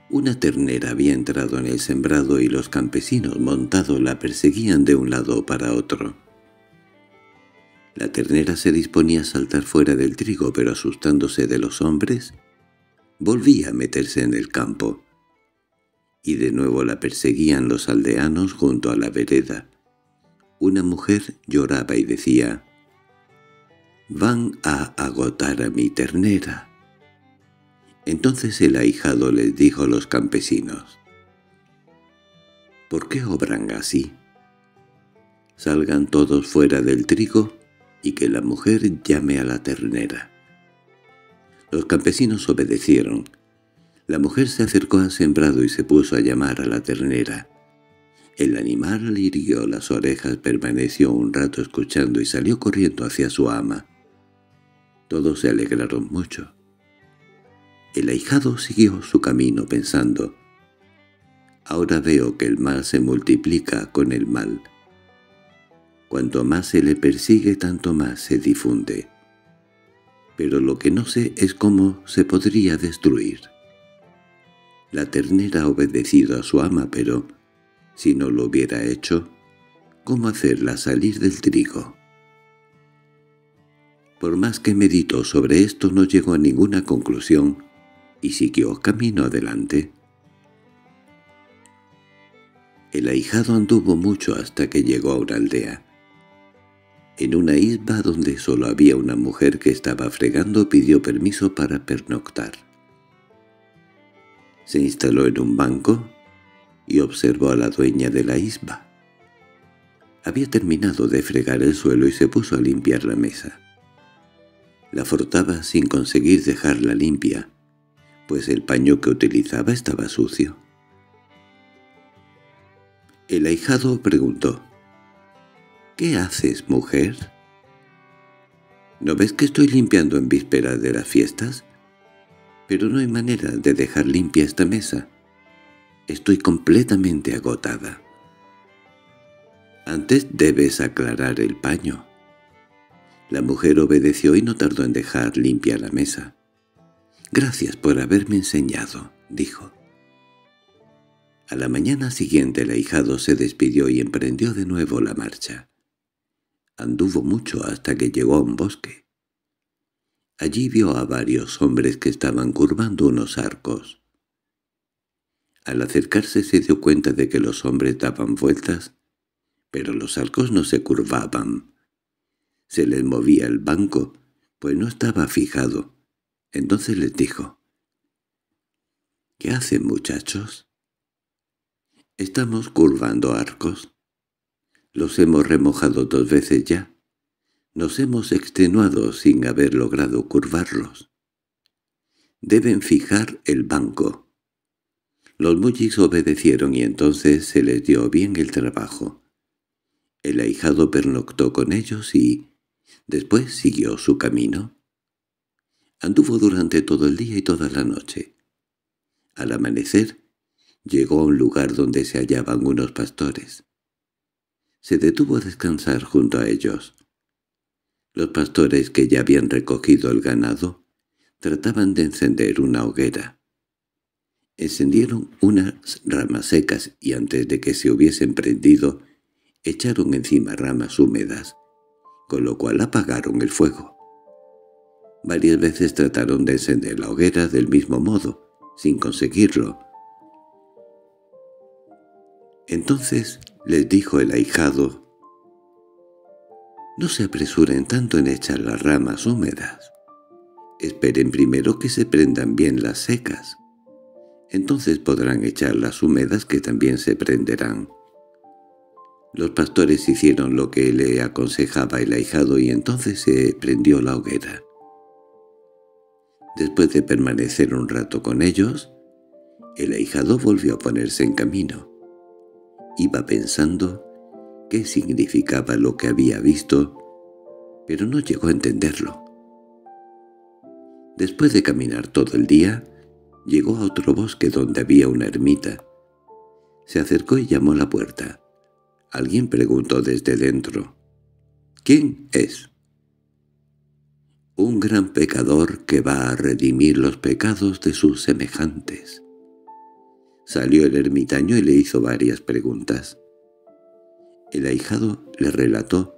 Una ternera había entrado en el sembrado y los campesinos montados la perseguían de un lado para otro. La ternera se disponía a saltar fuera del trigo, pero asustándose de los hombres, volvía a meterse en el campo. Y de nuevo la perseguían los aldeanos junto a la vereda. Una mujer lloraba y decía, «Van a agotar a mi ternera». Entonces el ahijado les dijo a los campesinos, «¿Por qué obran así? Salgan todos fuera del trigo y que la mujer llame a la ternera. Los campesinos obedecieron. La mujer se acercó al sembrado y se puso a llamar a la ternera. El animal irguió las orejas, permaneció un rato escuchando y salió corriendo hacia su ama. Todos se alegraron mucho. El ahijado siguió su camino pensando, «Ahora veo que el mal se multiplica con el mal». Cuanto más se le persigue, tanto más se difunde. Pero lo que no sé es cómo se podría destruir. La ternera ha obedecido a su ama, pero si no lo hubiera hecho, ¿cómo hacerla salir del trigo? Por más que meditó sobre esto no llegó a ninguna conclusión y siguió camino adelante. El ahijado anduvo mucho hasta que llegó a una aldea. En una isba donde solo había una mujer que estaba fregando pidió permiso para pernoctar. Se instaló en un banco y observó a la dueña de la isba. Había terminado de fregar el suelo y se puso a limpiar la mesa. La frotaba sin conseguir dejarla limpia, pues el paño que utilizaba estaba sucio. El ahijado preguntó, —¿Qué haces, mujer? ¿No ves que estoy limpiando en víspera de las fiestas? Pero no hay manera de dejar limpia esta mesa. Estoy completamente agotada. Antes debes aclarar el paño. La mujer obedeció y no tardó en dejar limpia la mesa. «Gracias por haberme enseñado», dijo. A la mañana siguiente el ahijado se despidió y emprendió de nuevo la marcha. Anduvo mucho hasta que llegó a un bosque. Allí vio a varios hombres que estaban curvando unos arcos. Al acercarse se dio cuenta de que los hombres daban vueltas, pero los arcos no se curvaban. Se les movía el banco, pues no estaba fijado. Entonces les dijo, «¿Qué hacen, muchachos?» «Estamos curvando arcos». Los hemos remojado dos veces ya. Nos hemos extenuado sin haber logrado curvarlos. Deben fijar el banco. Los mullis obedecieron y entonces se les dio bien el trabajo. El ahijado pernoctó con ellos y después siguió su camino. Anduvo durante todo el día y toda la noche. Al amanecer, llegó a un lugar donde se hallaban unos pastores se detuvo a descansar junto a ellos. Los pastores que ya habían recogido el ganado trataban de encender una hoguera. Encendieron unas ramas secas y antes de que se hubiesen prendido, echaron encima ramas húmedas, con lo cual apagaron el fuego. Varias veces trataron de encender la hoguera del mismo modo, sin conseguirlo. Entonces les dijo el ahijado, No se apresuren tanto en echar las ramas húmedas. Esperen primero que se prendan bien las secas. Entonces podrán echar las húmedas que también se prenderán. Los pastores hicieron lo que le aconsejaba el ahijado y entonces se prendió la hoguera. Después de permanecer un rato con ellos, el ahijado volvió a ponerse en camino. Iba pensando qué significaba lo que había visto, pero no llegó a entenderlo. Después de caminar todo el día, llegó a otro bosque donde había una ermita. Se acercó y llamó a la puerta. Alguien preguntó desde dentro. —¿Quién es? —Un gran pecador que va a redimir los pecados de sus semejantes. Salió el ermitaño y le hizo varias preguntas. El ahijado le relató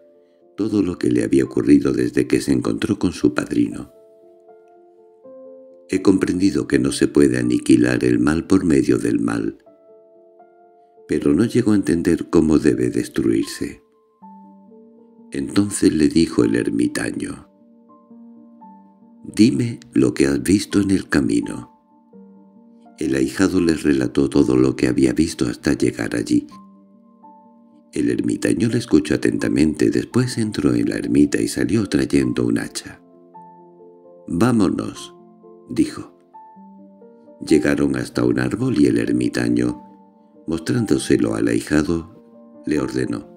todo lo que le había ocurrido desde que se encontró con su padrino. He comprendido que no se puede aniquilar el mal por medio del mal, pero no llegó a entender cómo debe destruirse. Entonces le dijo el ermitaño, «Dime lo que has visto en el camino». El ahijado les relató todo lo que había visto hasta llegar allí. El ermitaño le escuchó atentamente, después entró en la ermita y salió trayendo un hacha. «Vámonos», dijo. Llegaron hasta un árbol y el ermitaño, mostrándoselo al ahijado, le ordenó,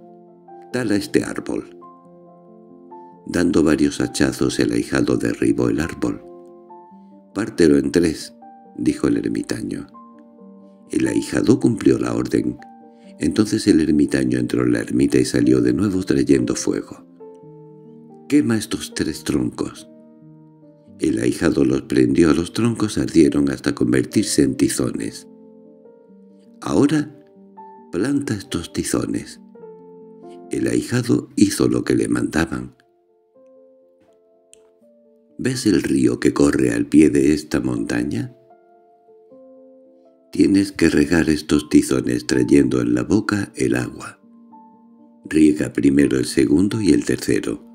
«Tala este árbol». Dando varios hachazos el ahijado derribó el árbol. «Pártelo en tres», dijo el ermitaño. El ahijado cumplió la orden. Entonces el ermitaño entró en la ermita y salió de nuevo trayendo fuego. «Quema estos tres troncos». El ahijado los prendió, los troncos ardieron hasta convertirse en tizones. «Ahora planta estos tizones». El ahijado hizo lo que le mandaban. ¿Ves el río que corre al pie de esta montaña? Tienes que regar estos tizones trayendo en la boca el agua. Riega primero el segundo y el tercero.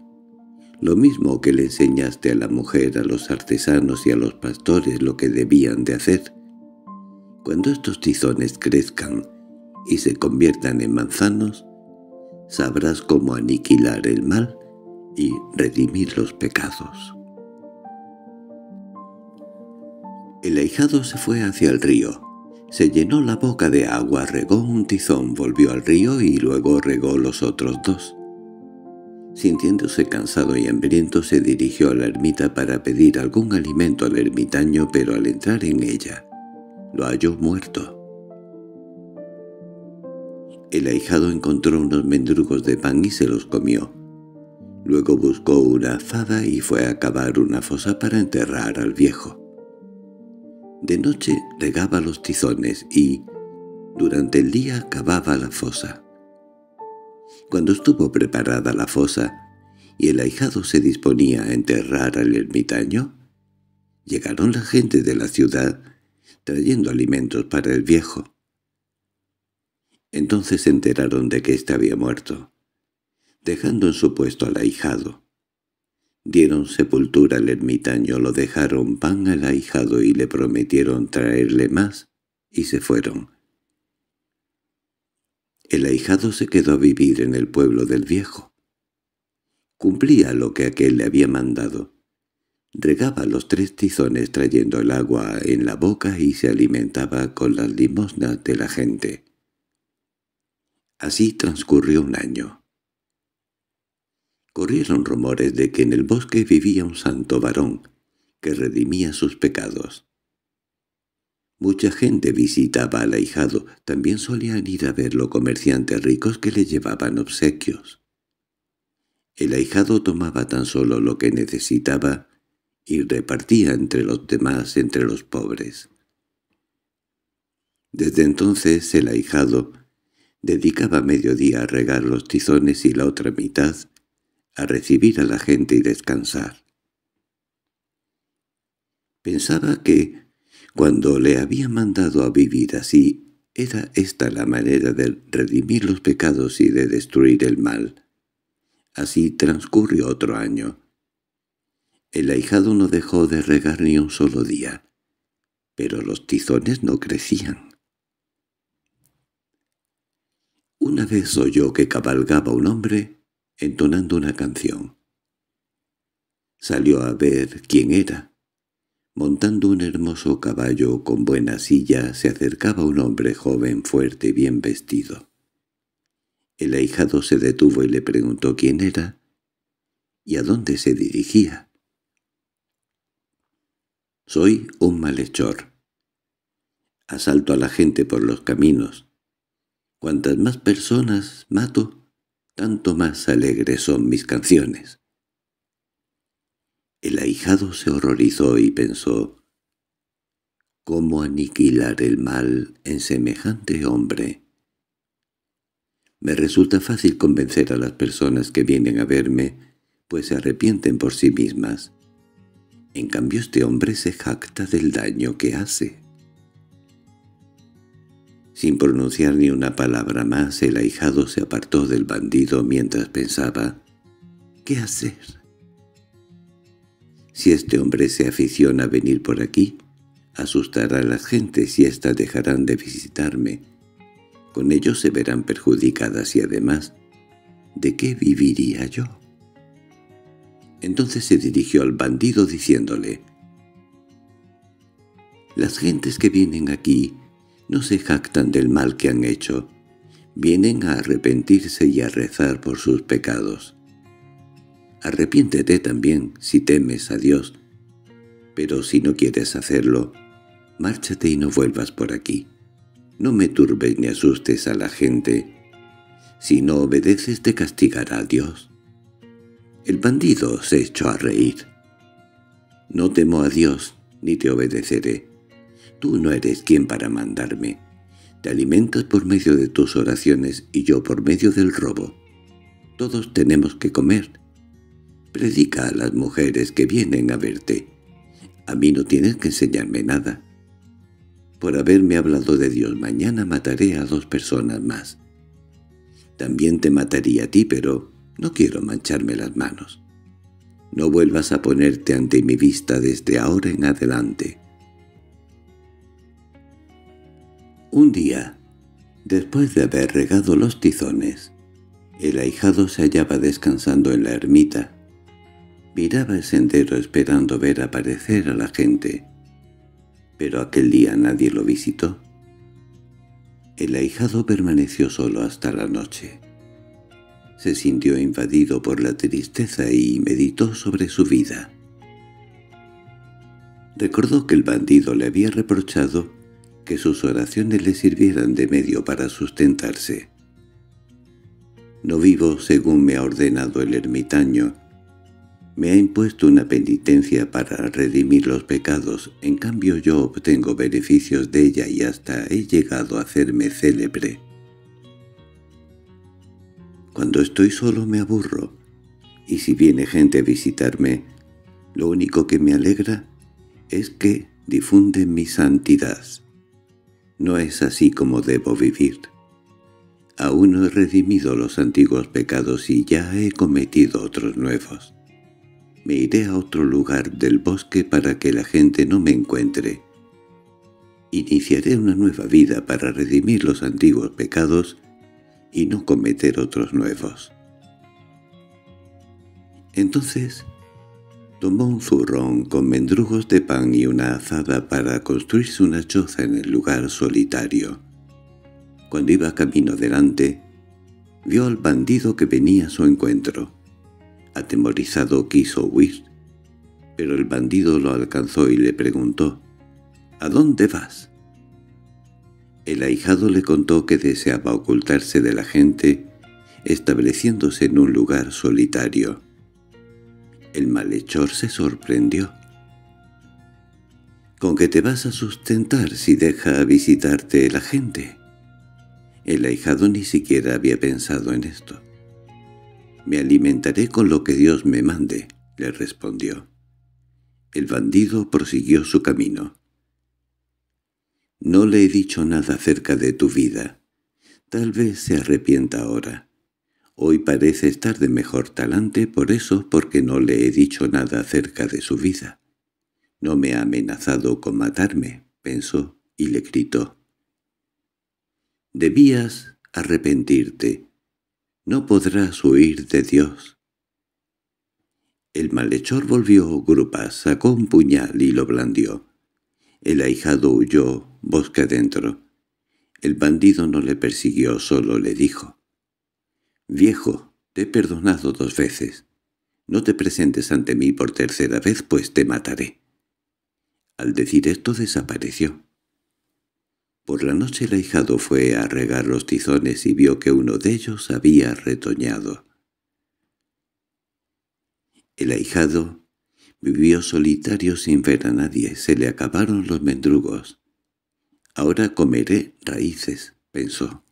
Lo mismo que le enseñaste a la mujer, a los artesanos y a los pastores lo que debían de hacer. Cuando estos tizones crezcan y se conviertan en manzanos, sabrás cómo aniquilar el mal y redimir los pecados. El ahijado se fue hacia el río. Se llenó la boca de agua, regó un tizón, volvió al río y luego regó los otros dos. Sintiéndose cansado y hambriento se dirigió a la ermita para pedir algún alimento al ermitaño, pero al entrar en ella, lo halló muerto. El ahijado encontró unos mendrugos de pan y se los comió. Luego buscó una azada y fue a cavar una fosa para enterrar al viejo. De noche regaba los tizones y, durante el día, cavaba la fosa. Cuando estuvo preparada la fosa y el ahijado se disponía a enterrar al ermitaño, llegaron la gente de la ciudad trayendo alimentos para el viejo. Entonces se enteraron de que éste había muerto, dejando en su puesto al ahijado. Dieron sepultura al ermitaño, lo dejaron pan al ahijado y le prometieron traerle más, y se fueron. El ahijado se quedó a vivir en el pueblo del viejo. Cumplía lo que aquel le había mandado. Regaba los tres tizones trayendo el agua en la boca y se alimentaba con las limosnas de la gente. Así transcurrió un año. Corrieron rumores de que en el bosque vivía un santo varón, que redimía sus pecados. Mucha gente visitaba al ahijado, también solían ir a verlo comerciantes ricos que le llevaban obsequios. El ahijado tomaba tan solo lo que necesitaba y repartía entre los demás entre los pobres. Desde entonces el ahijado dedicaba mediodía a regar los tizones y la otra mitad a recibir a la gente y descansar. Pensaba que, cuando le había mandado a vivir así, era esta la manera de redimir los pecados y de destruir el mal. Así transcurrió otro año. El ahijado no dejó de regar ni un solo día, pero los tizones no crecían. Una vez oyó que cabalgaba un hombre entonando una canción. Salió a ver quién era. Montando un hermoso caballo con buena silla se acercaba un hombre joven, fuerte, y bien vestido. El ahijado se detuvo y le preguntó quién era y a dónde se dirigía. «Soy un malhechor. Asalto a la gente por los caminos. Cuantas más personas mato, tanto más alegres son mis canciones». El ahijado se horrorizó y pensó, ¿cómo aniquilar el mal en semejante hombre? Me resulta fácil convencer a las personas que vienen a verme, pues se arrepienten por sí mismas. En cambio este hombre se jacta del daño que hace. Sin pronunciar ni una palabra más, el ahijado se apartó del bandido mientras pensaba, ¿qué hacer? Si este hombre se aficiona a venir por aquí, asustará a las gentes y éstas dejarán de visitarme, con ello se verán perjudicadas y además, ¿de qué viviría yo? Entonces se dirigió al bandido diciéndole, «Las gentes que vienen aquí no se jactan del mal que han hecho, vienen a arrepentirse y a rezar por sus pecados. Arrepiéntete también si temes a Dios, pero si no quieres hacerlo, márchate y no vuelvas por aquí. No me turbes ni asustes a la gente. Si no obedeces te castigará Dios. El bandido se echó a reír. No temo a Dios, ni te obedeceré. Tú no eres quien para mandarme. Te alimentas por medio de tus oraciones y yo por medio del robo. Todos tenemos que comer. Predica a las mujeres que vienen a verte. A mí no tienes que enseñarme nada. Por haberme hablado de Dios mañana mataré a dos personas más. También te mataría a ti, pero no quiero mancharme las manos. No vuelvas a ponerte ante mi vista desde ahora en adelante. Un día, después de haber regado los tizones, el ahijado se hallaba descansando en la ermita. Miraba el sendero esperando ver aparecer a la gente pero aquel día nadie lo visitó. El ahijado permaneció solo hasta la noche. Se sintió invadido por la tristeza y meditó sobre su vida. Recordó que el bandido le había reprochado que sus oraciones le sirvieran de medio para sustentarse. No vivo según me ha ordenado el ermitaño, me ha impuesto una penitencia para redimir los pecados, en cambio yo obtengo beneficios de ella y hasta he llegado a hacerme célebre. Cuando estoy solo me aburro, y si viene gente a visitarme, lo único que me alegra es que difunden mi santidad. No es así como debo vivir. Aún no he redimido los antiguos pecados y ya he cometido otros nuevos. Me iré a otro lugar del bosque para que la gente no me encuentre. Iniciaré una nueva vida para redimir los antiguos pecados y no cometer otros nuevos. Entonces tomó un zurrón con mendrugos de pan y una azada para construirse una choza en el lugar solitario. Cuando iba camino delante, vio al bandido que venía a su encuentro. Atemorizado quiso huir, pero el bandido lo alcanzó y le preguntó, «¿A dónde vas?» El ahijado le contó que deseaba ocultarse de la gente, estableciéndose en un lugar solitario. El malhechor se sorprendió. «¿Con qué te vas a sustentar si deja visitarte la gente?» El ahijado ni siquiera había pensado en esto. «Me alimentaré con lo que Dios me mande», le respondió. El bandido prosiguió su camino. «No le he dicho nada acerca de tu vida. Tal vez se arrepienta ahora. Hoy parece estar de mejor talante, por eso, porque no le he dicho nada acerca de su vida. No me ha amenazado con matarme, pensó, y le gritó. Debías arrepentirte. No podrás huir de Dios. El malhechor volvió grupas, sacó un puñal y lo blandió. El ahijado huyó bosque adentro. El bandido no le persiguió, solo le dijo. «Viejo, te he perdonado dos veces. No te presentes ante mí por tercera vez, pues te mataré». Al decir esto desapareció. Por la noche el ahijado fue a regar los tizones y vio que uno de ellos había retoñado. El ahijado vivió solitario sin ver a nadie, se le acabaron los mendrugos. Ahora comeré raíces, pensó.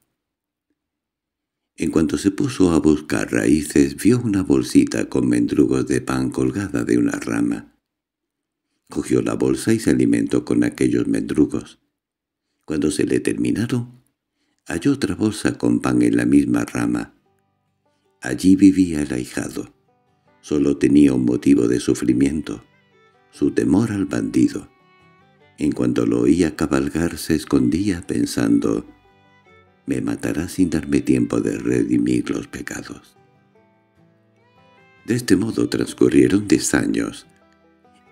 En cuanto se puso a buscar raíces, vio una bolsita con mendrugos de pan colgada de una rama. Cogió la bolsa y se alimentó con aquellos mendrugos. Cuando se le terminaron, halló otra bolsa con pan en la misma rama. Allí vivía el ahijado. Solo tenía un motivo de sufrimiento, su temor al bandido. En cuanto lo oía cabalgar se escondía pensando me matará sin darme tiempo de redimir los pecados. De este modo transcurrieron diez años.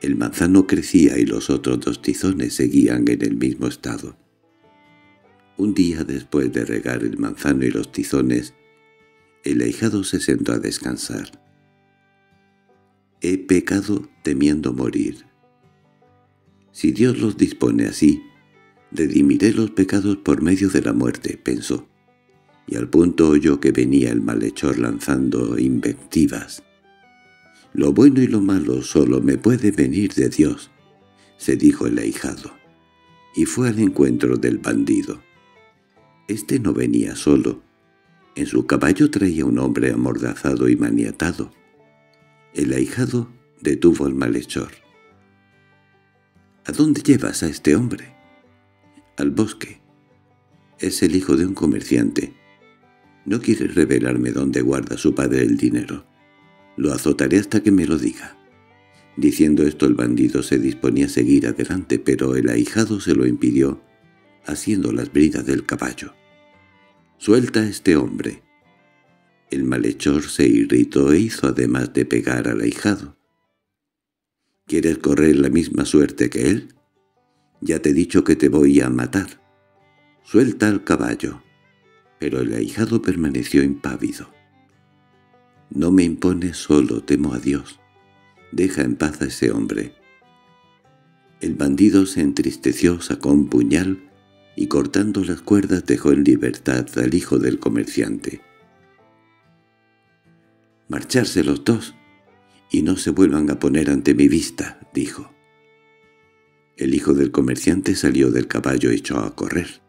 El manzano crecía y los otros dos tizones seguían en el mismo estado. Un día después de regar el manzano y los tizones, el ahijado se sentó a descansar. He pecado temiendo morir. Si Dios los dispone así, Redimiré los pecados por medio de la muerte, pensó, y al punto oyó que venía el malhechor lanzando invectivas. Lo bueno y lo malo solo me puede venir de Dios, se dijo el ahijado, y fue al encuentro del bandido. Este no venía solo. En su caballo traía un hombre amordazado y maniatado. El ahijado detuvo al malhechor. —¿A dónde llevas a este hombre? Al bosque. Es el hijo de un comerciante. No quiere revelarme dónde guarda su padre el dinero. Lo azotaré hasta que me lo diga. Diciendo esto el bandido se disponía a seguir adelante, pero el ahijado se lo impidió, haciendo las bridas del caballo. «Suelta a este hombre». El malhechor se irritó e hizo además de pegar al ahijado. «¿Quieres correr la misma suerte que él?» Ya te he dicho que te voy a matar. Suelta al caballo. Pero el ahijado permaneció impávido. No me impone solo, temo a Dios. Deja en paz a ese hombre. El bandido se entristeció, sacó un puñal y cortando las cuerdas dejó en libertad al hijo del comerciante. «Marcharse los dos, y no se vuelvan a poner ante mi vista», dijo. El hijo del comerciante salió del caballo echó a correr.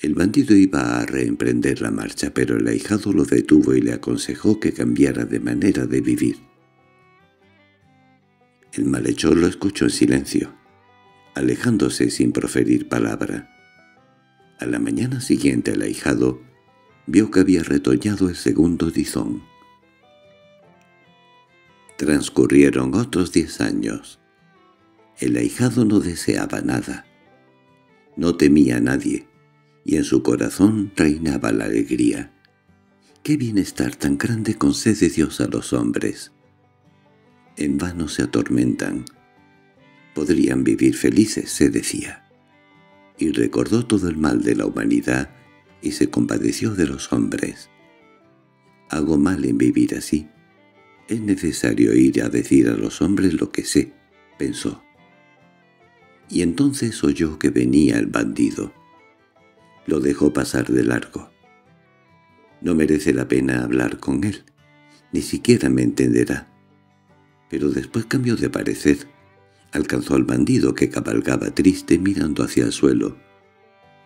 El bandido iba a reemprender la marcha, pero el ahijado lo detuvo y le aconsejó que cambiara de manera de vivir. El malhechor lo escuchó en silencio, alejándose sin proferir palabra. A la mañana siguiente el ahijado vio que había retoñado el segundo tizón. Transcurrieron otros diez años. El ahijado no deseaba nada. No temía a nadie, y en su corazón reinaba la alegría. ¿Qué bienestar tan grande concede Dios a los hombres? En vano se atormentan. Podrían vivir felices, se decía. Y recordó todo el mal de la humanidad y se compadeció de los hombres. Hago mal en vivir así. Es necesario ir a decir a los hombres lo que sé, pensó y entonces oyó que venía el bandido. Lo dejó pasar de largo. No merece la pena hablar con él, ni siquiera me entenderá. Pero después cambió de parecer. Alcanzó al bandido que cabalgaba triste mirando hacia el suelo.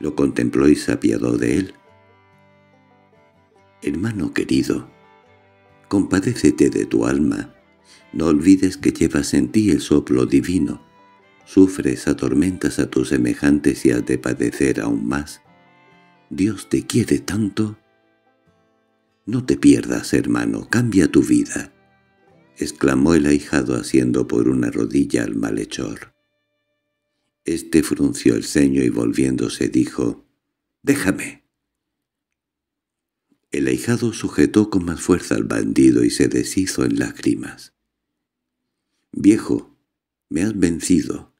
Lo contempló y se apiadó de él. «Hermano querido, compadécete de tu alma. No olvides que llevas en ti el soplo divino. Sufres, atormentas a tus semejantes y has de padecer aún más. Dios te quiere tanto. «No te pierdas, hermano, cambia tu vida», exclamó el ahijado haciendo por una rodilla al malhechor. Este frunció el ceño y volviéndose dijo, «¡Déjame!». El ahijado sujetó con más fuerza al bandido y se deshizo en lágrimas. «Viejo, me has vencido.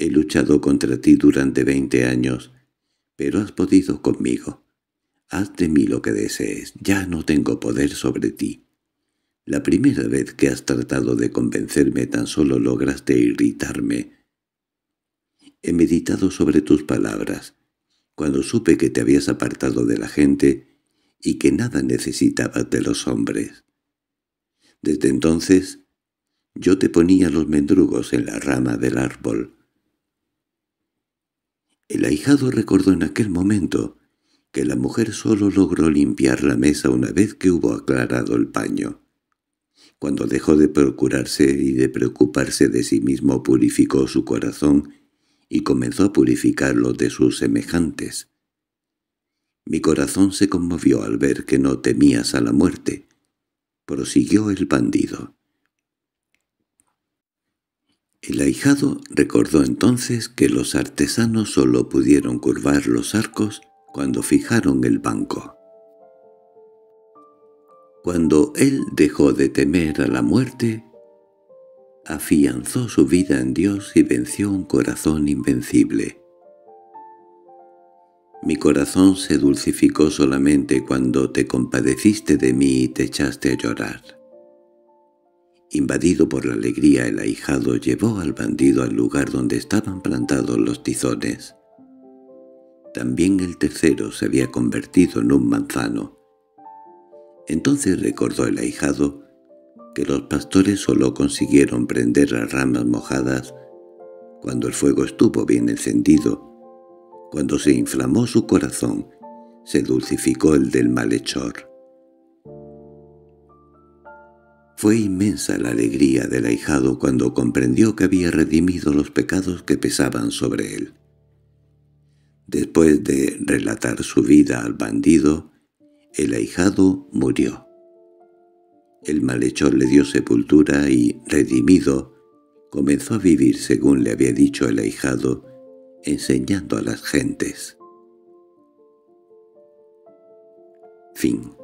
He luchado contra ti durante veinte años, pero has podido conmigo. Haz de mí lo que desees, ya no tengo poder sobre ti. La primera vez que has tratado de convencerme tan solo lograste irritarme. He meditado sobre tus palabras, cuando supe que te habías apartado de la gente y que nada necesitabas de los hombres. Desde entonces yo te ponía los mendrugos en la rama del árbol. El ahijado recordó en aquel momento que la mujer solo logró limpiar la mesa una vez que hubo aclarado el paño. Cuando dejó de procurarse y de preocuparse de sí mismo purificó su corazón y comenzó a purificarlo de sus semejantes. Mi corazón se conmovió al ver que no temías a la muerte, prosiguió el bandido. El ahijado recordó entonces que los artesanos solo pudieron curvar los arcos cuando fijaron el banco. Cuando él dejó de temer a la muerte, afianzó su vida en Dios y venció un corazón invencible. Mi corazón se dulcificó solamente cuando te compadeciste de mí y te echaste a llorar. Invadido por la alegría el ahijado llevó al bandido al lugar donde estaban plantados los tizones. También el tercero se había convertido en un manzano. Entonces recordó el ahijado que los pastores solo consiguieron prender las ramas mojadas cuando el fuego estuvo bien encendido cuando se inflamó su corazón, se dulcificó el del malhechor. Fue inmensa la alegría del ahijado cuando comprendió que había redimido los pecados que pesaban sobre él. Después de relatar su vida al bandido, el ahijado murió. El malhechor le dio sepultura y, redimido, comenzó a vivir según le había dicho el ahijado, enseñando a las gentes. Fin